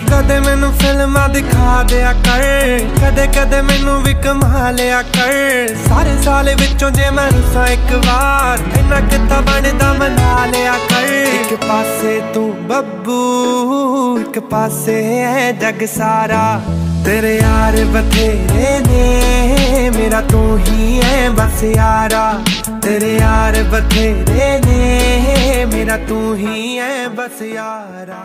ਕਦੇ ਮੈਨੂੰ ਫਿਲਮਾਂ ਦਿਖਾ ਦਿਆ ਕਰ। ਕਦੇ ਕਦੇ ਮੈਨੂੰ ਵੀ ਕਮਾ ਲਿਆ ਕਰ। ਸਾਰੇ ਸਾਲ ਵਿੱਚੋਂ ਜੇ ਮੈਂ ਰੁੱਸਾਂ ਇੱਕ ਵਾਰ, ਇੰਨਾ ਕਿਤਾ ਬਣਦਾ ਮਨਾ ਲਿਆ ਕਰ। ਇੱਕ ਪਾਸੇ ਤੂੰ ਬੱਬੂ, ਇੱਕ ਪਾਸੇ ਹੈ ਜਗ ਸਾਰਾ। ਤੇਰੇ ਯਾਰ ਬਥੇਰੇ ਨੇ, ਮੇਰਾ ਤੂੰ ਹੀ ਐ ਬਸ ਯਾਰਾ। ਤੇਰੇ ਯਾਰ ਬਥੇਰੇ ਨੇ, ਮੇਰਾ ਤੂੰ ਹੀ ਐ ਬਸ ਯਾਰਾ।